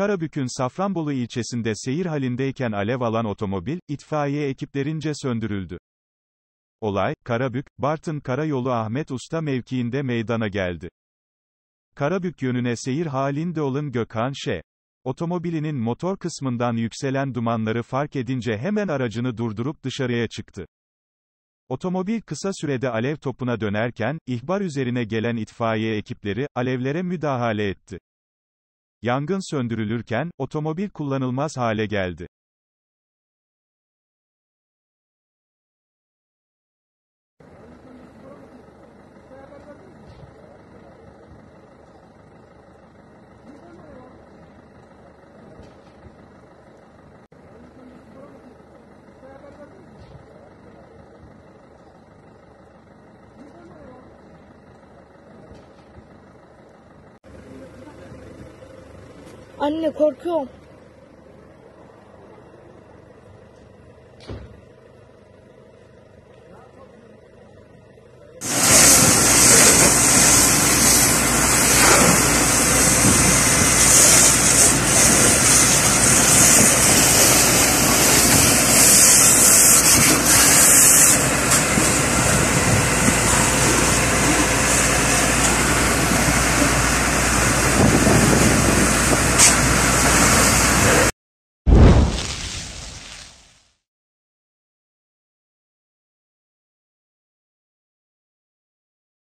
Karabük'ün Safranbolu ilçesinde seyir halindeyken alev alan otomobil, itfaiye ekiplerince söndürüldü. Olay, Karabük, Bartın Karayolu Ahmet Usta mevkiinde meydana geldi. Karabük yönüne seyir halinde olan Gökhan Şe. Otomobilinin motor kısmından yükselen dumanları fark edince hemen aracını durdurup dışarıya çıktı. Otomobil kısa sürede alev topuna dönerken, ihbar üzerine gelen itfaiye ekipleri, alevlere müdahale etti. Yangın söndürülürken, otomobil kullanılmaz hale geldi. Anne korkuyorum.